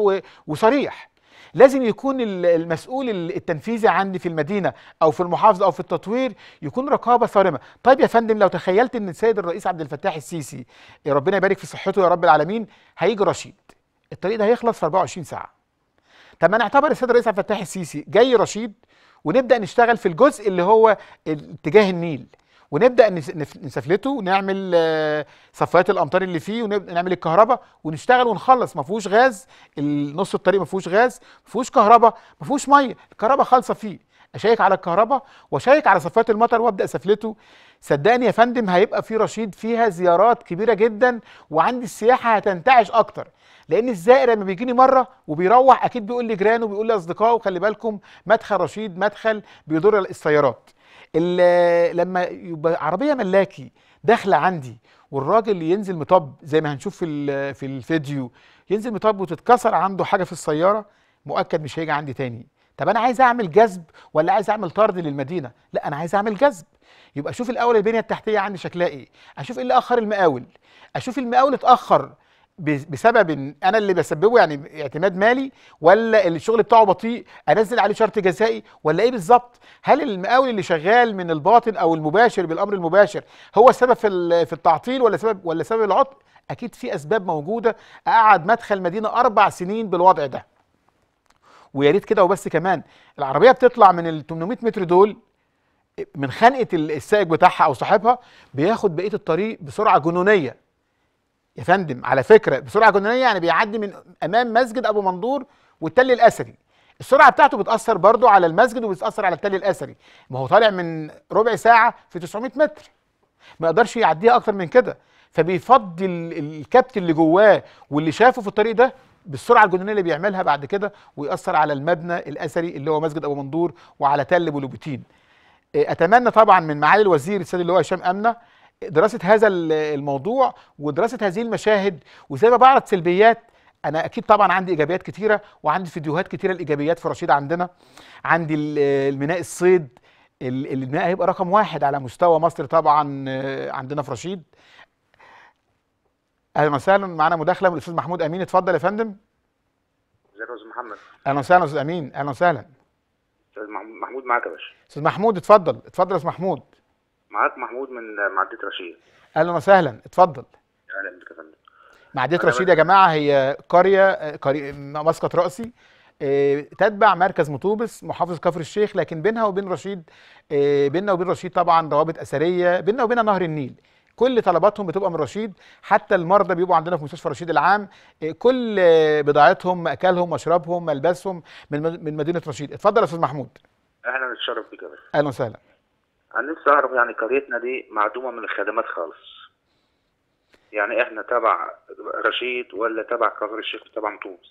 وصريح. لازم يكون ال- المسؤول ال- التنفيذي عندي في المدينة أو في المحافظة أو في التطوير يكون رقابة صارمة. طيب يا فندم لو تخيلت إن السيد الرئيس عبد الفتاح السيسي ربنا يبارك في صحته يا رب العالمين هيجي رشيد. الطريق ده هيخلص في 24 ساعة. طب ما نعتبر السيد الرئيس عبد الفتاح السيسي جاي رشيد ونبدأ نشتغل في الجزء اللي هو اتجاه النيل. ونبدأ نسفلته ونعمل آه، صفايات الأمطار اللي فيه ونعمل الكهرباء ونشتغل ونخلص. ما فيهوش غاز نص الطريق ما فيهوش غاز ما فيهوش كهرباء ما فيهوش مية. الكهرباء خالصة فيه. أشيك على الكهرباء وأشيك على صفايات المطر وأبدأ سفلته. صدقني يا فندم هيبقى في رشيد فيها زيارات كبيرة جدا وعندي السياحة هتنتعش أكتر. لأن الزائر لما بيجيني مره وبيروح أكيد بيقول لجيرانه بيقول لاصدقائه خلي بالكم مدخل رشيد مدخل بيضر السيارات. ال- لما يبقى عربيه ملاكي داخله عندي والراجل ينزل مطب زي ما هنشوف في في الفيديو ينزل مطب وتتكسر عنده حاجة في السياره مؤكد مش هيجي عندي تاني. طب أنا عايز اعمل جذب ولا عايز اعمل طرد للمدينه؟ لا أنا عايز اعمل جذب. يبقى أشوف الأول البنيه التحتيه عندي شكلها إيه؟ أشوف إيه اللي اخر المقاول؟ أشوف المقاول اتاخر بسبب إن أنا اللي بسببه يعني اعتماد مالي ولا الشغل بتاعه بطيء أنزل عليه شرط جزائي ولا إيه بالظبط؟ هل المقاول اللي شغال من الباطن أو المباشر بالأمر المباشر هو السبب في في التعطيل ولا سبب ولا سبب العطل؟ أكيد في أسباب موجودة اقعد مدخل مدينة أربع سنين بالوضع ده. ويا ريت كده وبس كمان العربية بتطلع من ال 800 متر دول من خنقه ال- السائق بتاعها أو صاحبها بياخد بقية الطريق بسرعة جنونية. يا فندم على فكرة بسرعة جنونية يعني بيعدي من أمام مسجد أبو منظور والتل الاسري السرعة بتاعته بتأثر برضو على المسجد وبتأثر على التل الاسري ما هو طالع من ربع ساعة في 900 متر. ما يقدرش يعديها أكتر من كده. فبيفضي ال- الكبت اللي جواه واللي شافه في الطريق ده بالسرعة الجنونية اللي بيعملها بعد كده ويأثر على المبنى الأثري اللي هو مسجد أبو منظور وعلى تل بولوبوتين إيه، أتمنى طبعا من معالي الوزير السيد اللي هو هشام أمنة دراسة هذا ال- الموضوع ودراسة هذه المشاهد وزي ما بعرض سلبيات أنا أكيد طبعا عندي إيجابيات كتيرة وعندي فيديوهات كتيرة الايجابيات في رشيد عندنا. عندي ال- الميناء الصيد ال- الميناء هيبقى رقم واحد على مستوى مصر طبعا آه، عندنا في رشيد. أهلا وسهلا معانا مداخلة من الأستاذ محمود أمين. اتفضل يا فندم. ازيك يا أستاذ محمد؟ أهلا وسهلا أستاذ أمين. أهلا وسهلا. أستاذ محمود محمود معاك يا باشا. أستاذ محمود اتفضل. اتفضل يا أستاذ محمود. معاك محمود من معديه رشيد. أهلا وسهلا. اتفضل. أهلا بك يا فندم. معديه رشيد يا جماعة هي قرية قرية مسقط رأسي. آه، تتبع مركز مطوبس محافظة كفر الشيخ لكن بينها وبين رشيد آه، بيننا وبين رشيد طبعا روابط أثرية. بيننا وبينها نهر النيل. كل طلباتهم بتبقى من رشيد. حتى المرضى بيبقوا عندنا في مستشفى رشيد العام. آه، كل بضاعتهم مأكلهم مشربهم ملبسهم من من مدينة رشيد. اتفضل يا أستاذ محمود. أهلا نتشرف بك يا باشا. أهلا وسهلا. أنا نفسي أعرف يعني قريتنا دي معدومة من الخدمات خالص. يعني إحنا تبع رشيد ولا تبع كفر الشيخ تبع مطوبس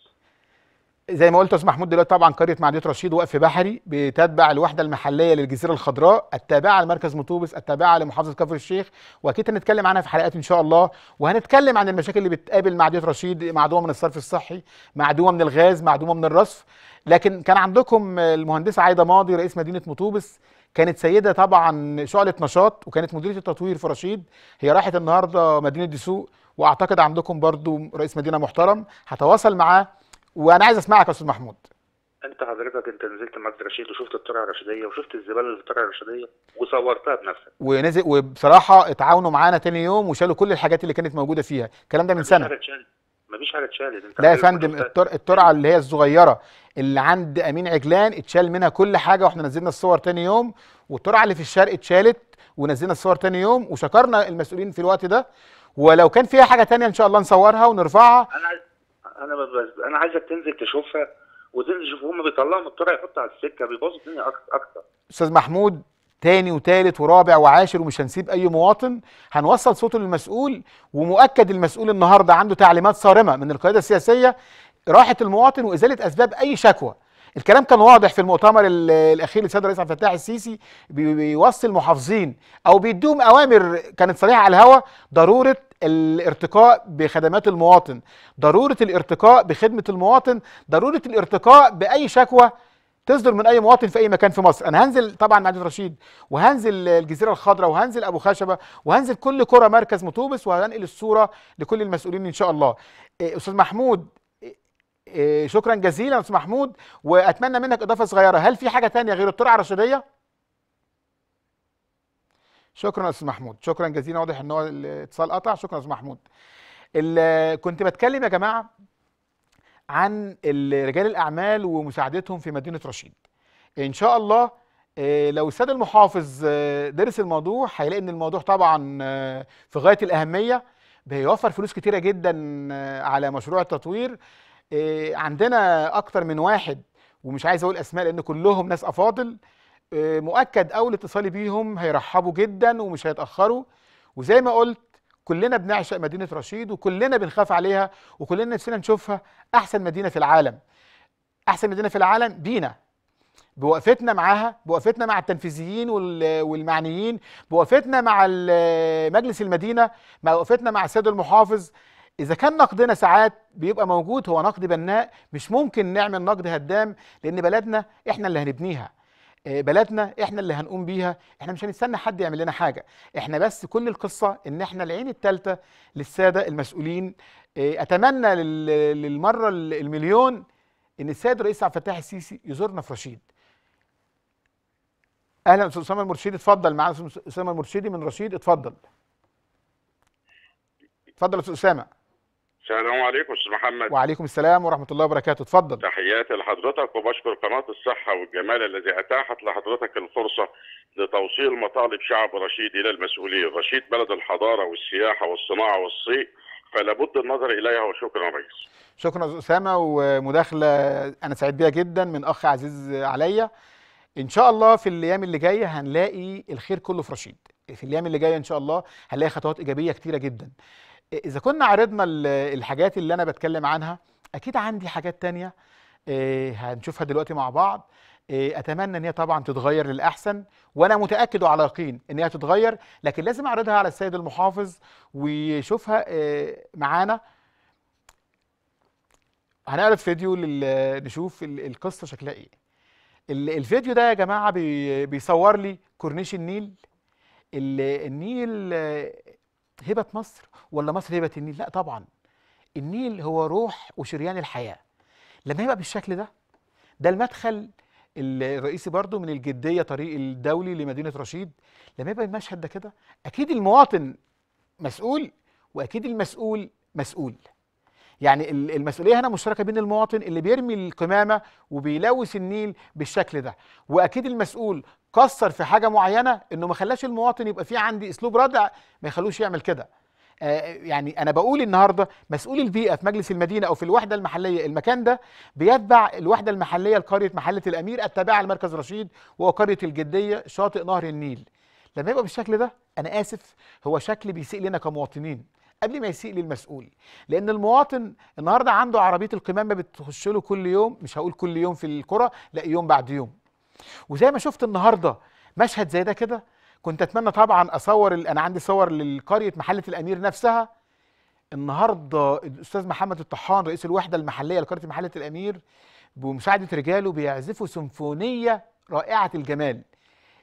زي ما قلت أستاذ محمود دلوقتي طبعا قرية معدية رشيد وقف بحري بتتبع الوحدة المحلية للجزيرة الخضراء التابعة لمركز مطوبس التابعة لمحافظة كفر الشيخ وأكيد هنتكلم عنها في حلقات إن شاء الله وهنتكلم عن المشاكل اللي بتقابل معدية رشيد معدومة من الصرف الصحي معدومة من الغاز معدومة من الرصف. لكن كان عندكم المهندسة عايدة ماضي رئيس مدينة مطوبس كانت سيدة طبعا شعله نشاط وكانت مديرة التطوير في رشيد. هي راحت النهارده مدينة دسوق وأعتقد عندكم برضو رئيس مدينة محترم. هتواصل معاه وأنا عايز أسمعك يا أستاذ محمود. أنت حضرتك أنت نزلت معديه رشيد وشفت الطريقة الرشيدية وشفت الزبالة اللي في الطريقة الرشيدية وصورتها بنفسك. ونزل وبصراحة اتعاونوا معانا تاني يوم وشالوا كل الحاجات اللي كانت موجودة فيها. الكلام ده من مفيش سنة. حاجة اتشالت. مفيش حاجة اتشالت. لا يا فندم. الترعه اللي هي الصغيرة. اللي عند أمين عجلان اتشال منها كل حاجة وإحنا نزلنا الصور تاني يوم والترعه اللي في الشرق اتشالت ونزلنا الصور تاني يوم وشكرنا المسؤولين في الوقت ده. ولو كان فيها حاجة تانية إن شاء الله نصورها ونرفعها. أنا أنا بس أنا عايزك تنزل تشوفها وتنزل تشوف هم بيطلعوا من الطريق يحطوا على السكة بيبوظوا الدنيا أكتر. أستاذ محمود تاني وتالت ورابع وعاشر ومش هنسيب أي مواطن هنوصل صوته للمسؤول ومؤكد المسؤول النهارده عنده تعليمات صارمة من القيادة السياسية. راحه المواطن وإزالة أسباب أي شكوى. الكلام كان واضح في المؤتمر ال- الأخير للسيد الرئيس عبد الفتاح السيسي بي- بيوصي المحافظين أو بيدوهم أوامر كانت صريحة على الهواء ضرورة الارتقاء بخدمات المواطن ضرورة الارتقاء بخدمة المواطن ضرورة الارتقاء بأي شكوى تصدر من أي مواطن في أي مكان في مصر. أنا هنزل طبعا معدة رشيد وهنزل الجزيرة الخضراء وهنزل أبو خشبة وهنزل كل قرى مركز مطوبس وهنقل الصورة لكل المسؤولين إن شاء الله. أستاذ محمود شكرا جزيلا أستاذ محمود وأتمنى منك إضافة صغيرة. هل في حاجة تانية غير الترعه الرشيدية؟ شكرا أستاذ محمود. شكرا جزيلا. واضح إن هو الاتصال قطع. شكرا أستاذ محمود. كنت بتكلم يا جماعة عن ال- رجال الأعمال ومساعدتهم في مدينة رشيد. إن شاء الله آه، لو السيد المحافظ آه، درس الموضوع هيلاقي إن الموضوع طبعا آه، في غاية الأهمية. بيوفر فلوس كتيرة جدا آه، على مشروع التطوير. عندنا أكتر من واحد ومش عايز أقول أسماء لأن كلهم ناس أفاضل آه، مؤكد أول اتصالي بيهم هيرحبوا جدا ومش هيتأخروا. وزي ما قلت كلنا بنعشق مدينة رشيد وكلنا بنخاف عليها وكلنا نفسنا نشوفها أحسن مدينة في العالم. أحسن مدينة في العالم بينا. بوقفتنا معاها بوقفتنا مع التنفيذيين وال- والمعنيين بوقفتنا مع مجلس المدينة مع وقفتنا مع السيد المحافظ إذا كان نقدنا ساعات بيبقى موجود هو نقد بناء مش ممكن نعمل نقد هدام لأن بلدنا إحنا اللي هنبنيها. آه، بلدنا إحنا اللي هنقوم بيها. إحنا مش هنستنى حد يعمل لنا حاجة. إحنا بس كل القصة إن إحنا العين الثالثه للسادة المسؤولين. آه، أتمنى لل- للمرة المليون إن السيد الرئيس عبد الفتاح السيسي يزورنا في رشيد. أهلا أستاذ أسامة المرشدي اتفضل معانا أستاذ أسامة المرشدي من رشيد اتفضل. اتفضل أستاذ أسامة. السلام عليكم أستاذ محمد. وعليكم السلام ورحمة الله وبركاته. اتفضل. تحياتي لحضرتك وبشكر قناة الصحة والجمال الذي أتاحت لحضرتك الفرصة لتوصيل مطالب شعب رشيد إلى المسؤولين. رشيد بلد الحضارة والسياحة والصناعة والصيد فلا بد النظر إليها وشكرا شكرا يا أستاذ أسامة ومداخلة أنا سعيد بيها جدا من أخ عزيز عليا. إن شاء الله في الأيام اللي جاية هنلاقي الخير كله في رشيد. في الأيام اللي جاية إن شاء الله هنلاقي خطوات إيجابية كتيرة جدا. إذا كنا عرضنا ال- الحاجات اللي أنا بتكلم عنها أكيد عندي حاجات تانية آه، هنشوفها دلوقتي مع بعض. آه، أتمنى إن هي طبعا تتغير للأحسن وأنا متأكد وعلى يقين إن هي تتغير لكن لازم أعرضها على السيد المحافظ ويشوفها آه، معانا. هنعرض فيديو نشوف ال- القصة شكلها إيه. ال- الفيديو ده يا جماعة بي- بيصور لي كورنيش النيل. ال- النيل هبة مصر ولا مصر هبة النيل؟ لا طبعا. النيل هو روح وشريان الحياة. لما يبقى بالشكل ده ده المدخل الرئيسي برضو من الجدية طريق الدولي لمدينة رشيد. لما يبقى المشهد ده كده أكيد المواطن مسؤول وأكيد المسؤول مسؤول. يعني ال- المسؤولية هنا مشتركة بين المواطن اللي بيرمي القمامة وبيلوث النيل بالشكل ده وأكيد المسؤول قصر في حاجة معينة إنه ما خلاش المواطن يبقى فيه عندي أسلوب ردع ما يخلوش يعمل كده. آه، يعني أنا بقول النهارده مسؤول البيئة في مجلس المدينة أو في الوحدة المحلية المكان ده بيتبع الوحدة المحلية لقرية محلة الأمير التابعة لمركز رشيد وقريه الجدية شاطئ نهر النيل. لما يبقى بالشكل ده أنا آسف هو شكل بيسيء لنا كمواطنين قبل ما يسيء للمسؤول. لأن المواطن النهارده عنده عربية القمامة بتخش له كل يوم مش هقول كل يوم في القرى لا يوم بعد يوم. وزي ما شفت النهارده مشهد زي ده كده كنت أتمنى طبعا أصور ال- أنا عندي صور لقريه محلة الأمير نفسها. النهارده الأستاذ محمد الطحان رئيس الوحدة المحلية لقرية محلة الأمير بمساعدة رجاله بيعزفوا سيمفونية رائعة الجمال.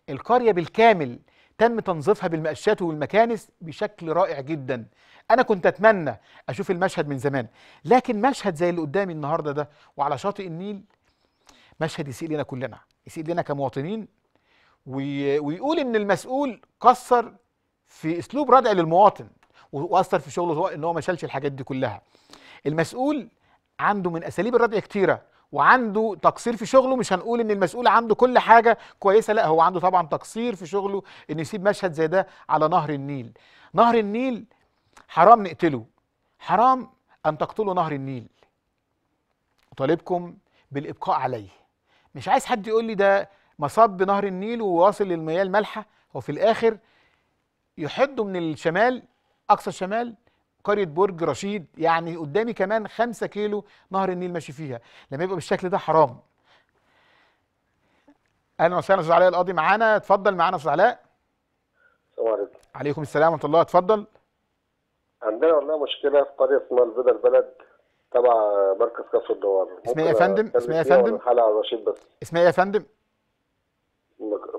القرية بالكامل تم تنظيفها بالمقشات والمكانس بشكل رائع جدا. أنا كنت أتمنى أشوف المشهد من زمان لكن مشهد زي اللي قدامي النهارده ده وعلى شاطئ النيل مشهد يسيء لنا كلنا. يسيء لنا كمواطنين وي- ويقول إن المسؤول قصر في أسلوب ردع للمواطن و- واثر في شغله إن هو ما شالش الحاجات دي كلها. المسؤول عنده من أساليب الردع كتيرة وعنده تقصير في شغله مش هنقول إن المسؤول عنده كل حاجة كويسة لا هو عنده طبعا تقصير في شغله إن يسيب مشهد زي ده على نهر النيل. نهر النيل حرام نقتله حرام أن تقتلوا نهر النيل. اطالبكم بالإبقاء عليه. مش عايز حد يقول لي ده مصب نهر النيل وواصل للمياه المالحة. وفي الآخر يحدوا من الشمال أقصى الشمال قرية برج رشيد يعني قدامي كمان خمسة كيلو نهر النيل ماشي فيها. لما يبقى بالشكل ده حرام. أهلا وسهلا أستاذ علاء القاضي معانا؟ اتفضل معانا أستاذ علاء. السلام عليكم. عليكم السلام ورحمة الله. اتفضل. عندنا والله مشكلة في قرية اسمها البيضة البلد تبع مركز كفر الدوار. اسمها إيه يا فندم؟ اسمها إيه يا فندم؟ الحلقة على رشيد بس. اسمها إيه يا فندم؟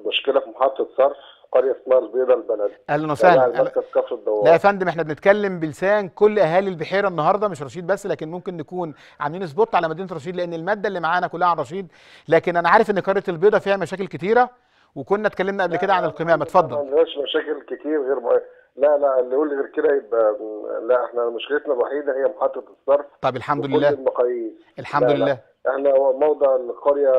مشكلة في محطة صرف قرية اسمها البيضة البلد أهلا وسهلا المركز كفر الدوار. لا يا فندم إحنا بنتكلم بلسان كل أهالي البحيرة النهارده مش رشيد بس لكن ممكن نكون عاملين سبوت على مدينة رشيد لأن المادة اللي معانا كلها عن رشيد. لكن أنا عارف إن قرية البيضة فيها مشاكل كتيرة وكنا اتكلمنا قبل كده عن القمامة. ما اتفضل عندناش مشاكل كتير غير ما... لا لا اللي يقول غير كده يبقى لا إحنا مشكلتنا الوحيدة هي محطة الصرف طب الحمد لله. المقاييس. الحمد لا، لا. لله. إحنا هو موضع القرية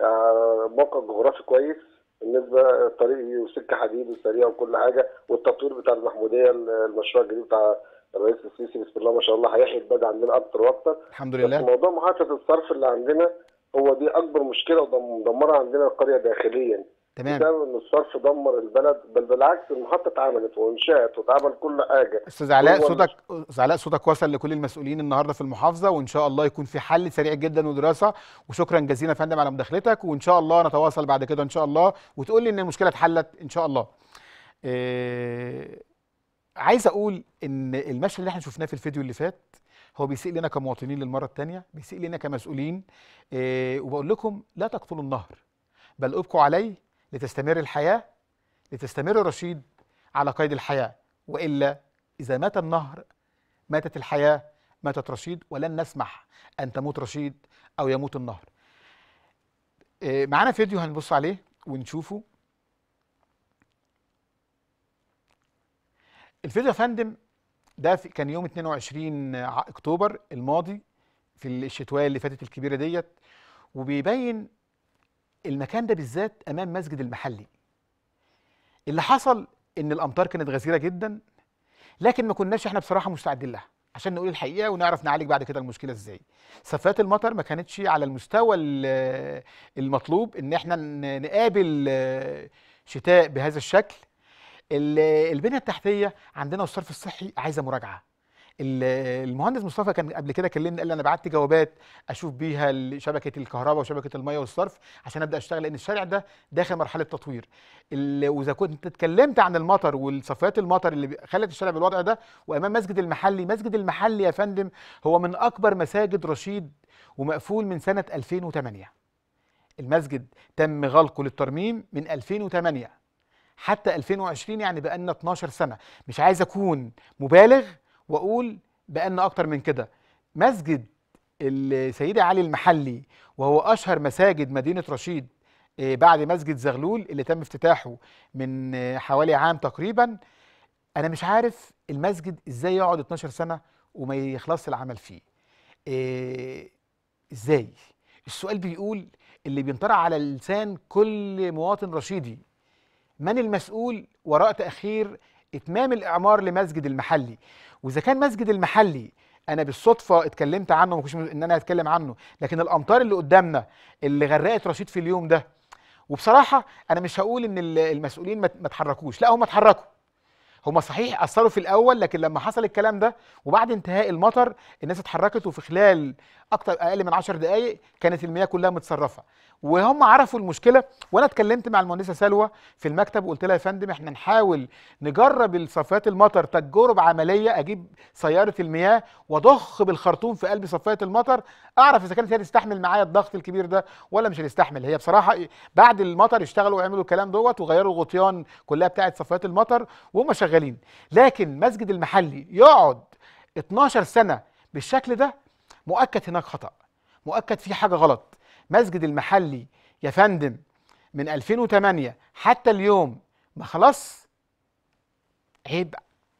آه، موقع جغرافي كويس بالنسبة طريق وسكة حديد وسريع وكل حاجة والتطوير بتاع المحمودية المشروع الجديد بتاع الرئيس السيسي بسم الله ما شاء الله هيحيي البلد عندنا أكتر وأكتر. الحمد بس لله. موضوع محطة الصرف اللي عندنا هو دي أكبر مشكلة ومدمره عندنا القرية داخليا. تمام. بسبب إن الصرف دمر البلد بل بالعكس المحطة اتعملت وانشأت واتعمل كل حاجة. أستاذ علاء صوتك أستاذ علاء صوتك وصل لكل المسؤولين النهارده في المحافظة وإن شاء الله يكون في حل سريع جدا ودراسة. وشكرا جزيلا يا فندم على مداخلتك وإن شاء الله نتواصل بعد كده إن شاء الله. وتقول لي إن المشكلة اتحلت إن شاء الله. إيه عايز أقول إن المشهد اللي إحنا شفناه في الفيديو اللي فات هو بيسيء لنا كمواطنين للمرة الثانية بيسيء لنا كمسؤولين. إيه وبقول لكم لا تقتلوا النهر بل ابقوا عليه لتستمر الحياة لتستمر رشيد على قيد الحياة وإلا إذا مات النهر ماتت الحياة ماتت رشيد ولن نسمح أن تموت رشيد أو يموت النهر. إيه معانا فيديو هنبص عليه ونشوفه الفيديو يا فندم ده كان يوم 22 ع- أكتوبر الماضي في الشتوية اللي فاتت الكبيرة ديت وبيبين المكان ده بالذات أمام مسجد المحلي. اللي حصل إن الأمطار كانت غزيرة جدا لكن ما كناش إحنا بصراحة مستعدين لها عشان نقول الحقيقة ونعرف نعالج بعد كده المشكلة إزاي. صفات المطر ما كانتش على المستوى ال- المطلوب إن إحنا نقابل شتاء بهذا الشكل. ال- البنية التحتية عندنا والصرف الصحي عايزة مراجعة. المهندس مصطفى كان قبل كده كلمني قال لي أنا بعت جوابات أشوف بيها شبكة الكهرباء وشبكة المية والصرف عشان أبدأ أشتغل لأن الشارع ده داخل مرحلة تطوير. وإذا كنت اتكلمت عن المطر والصفات المطر اللي خلت الشارع بالوضع ده وأمام مسجد المحلي مسجد المحلي يا فندم هو من أكبر مساجد رشيد ومقفول من سنة 2008 المسجد تم غلقه للترميم من 2008 حتى 2020 يعني بقالنا 12 سنة. مش عايز أكون مبالغ وأقول بقالنا أكتر من كده. مسجد السيدة علي المحلي وهو أشهر مساجد مدينة رشيد آه، بعد مسجد زغلول اللي تم افتتاحه من آه، حوالي عام تقريبا أنا مش عارف المسجد إزاي يقعد 12 سنة وما يخلصش العمل فيه. إيه إزاي؟ السؤال بيقول اللي بينطرح على لسان كل مواطن رشيدي من المسؤول وراء تأخير إتمام الإعمار لمسجد المحلي؟ وإذا كان مسجد المحلي أنا بالصدفة اتكلمت عنه ما كنتش إن أنا أتكلم عنه لكن الامطار اللي قدامنا اللي غرقت رشيد في اليوم ده وبصراحة أنا مش هقول إن ال- المسؤولين ما اتحركوش لا هم اتحركوا. هم صحيح أثروا في الأول لكن لما حصل الكلام ده وبعد انتهاء المطر الناس اتحركت وفي خلال أكتر أقل من 10 دقائق كانت المياه كلها متصرفة. وهم عرفوا المشكلة وأنا اتكلمت مع المهندسة سلوى في المكتب وقلت لها يا فندم إحنا نحاول نجرب الصفات المطر تجرب عملية أجيب سيارة المياه وأضخ بالخرطوم في قلب صفات المطر أعرف إذا كانت هي تستحمل معايا الضغط الكبير ده ولا مش هتستحمل. هي بصراحة بعد المطر اشتغلوا وعملوا الكلام دوت وغيروا الغطيان كلها بتاعه صفات المطر وهم شغالين لكن مسجد المحلي يقعد 12 سنة بالشكل ده مؤكد هناك خطأ مؤكد في حاجة غلط. مسجد المحلي يا فندم من 2008 حتى اليوم ما خلاص عيب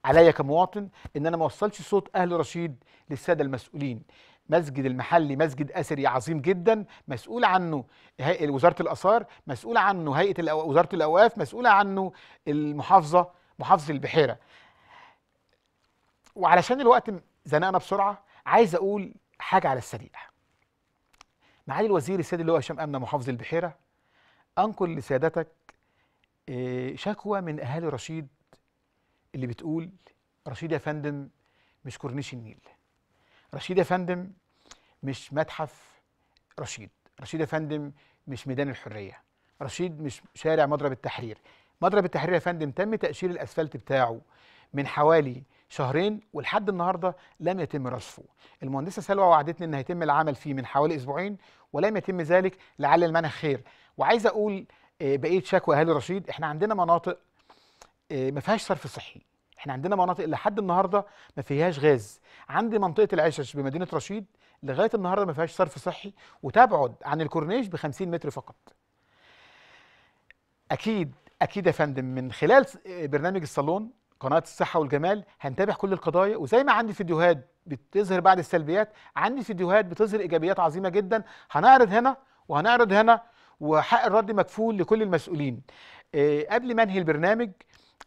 عليا كمواطن إن أنا ما اوصلش صوت أهل رشيد للسادة المسؤولين. مسجد المحلي مسجد أثري عظيم جدا مسؤول عنه وزارة الآثار مسؤول عنه هيئة. وزارة الأوقاف مسؤوله عنه المحافظة. محافظه البحيرة. وعلشان الوقت زنقنا بسرعة عايز أقول حاجة على السريع. معالي الوزير السيد اللي هو هشام أمنة محافظ البحيرة أنقل لسيادتك آه، شكوى من أهالي رشيد اللي بتقول رشيد يا فندم مش كورنيش النيل. رشيد يا فندم مش متحف رشيد. رشيد يا فندم مش ميدان الحرية. رشيد مش شارع مضرب التحرير. مضرب التحرير يا فندم تم تأشير الأسفلت بتاعه من حوالي شهرين ولحد النهارده لم يتم رصفه. المهندسة سلوى وعدتني إن هيتم العمل فيه من حوالي أسبوعين ولم يتم ذلك لعل المنع خير. وعايز أقول آه، بقية شكوى أهالي رشيد إحنا عندنا مناطق آه، ما فيهاش صرف صحي. إحنا عندنا مناطق لحد النهارده ما فيهاش غاز. عندي منطقة العشش بمدينة رشيد لغاية النهارده ما فيهاش صرف صحي وتبعد عن الكورنيش ب 50 متر فقط. أكيد أكيد يا فندم من خلال س- برنامج الصالون قناة الصحة والجمال هنتابع كل القضايا. وزي ما عندي فيديوهات بتظهر بعض السلبيات عندي فيديوهات بتظهر إيجابيات عظيمة جدا. هنعرض هنا وهنعرض هنا وحق الرد مكفول لكل المسؤولين. آه، قبل ما أنهي البرنامج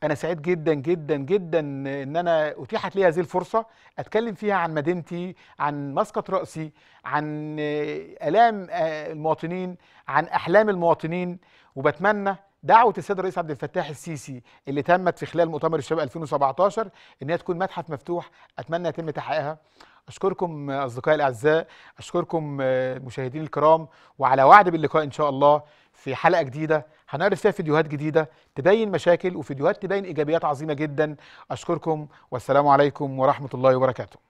أنا سعيد جدا جدا جدا إن أنا أتيحت لي هذه الفرصة أتكلم فيها عن مدينتي عن مسقط رأسي عن آه، آلام آه، المواطنين عن أحلام المواطنين. وبتمنى دعوة السيد الرئيس عبد الفتاح السيسي اللي تمت في خلال مؤتمر الشباب 2017 إن هي تكون متحف مفتوح أتمنى يتم تحقيقها. أشكركم أصدقائي الأعزاء أشكركم المشاهدين الكرام وعلى وعد باللقاء إن شاء الله في حلقة جديدة. هنعرض فيها فيديوهات جديدة تبين مشاكل وفيديوهات تبين إيجابيات عظيمة جدا. أشكركم والسلام عليكم ورحمة الله وبركاته.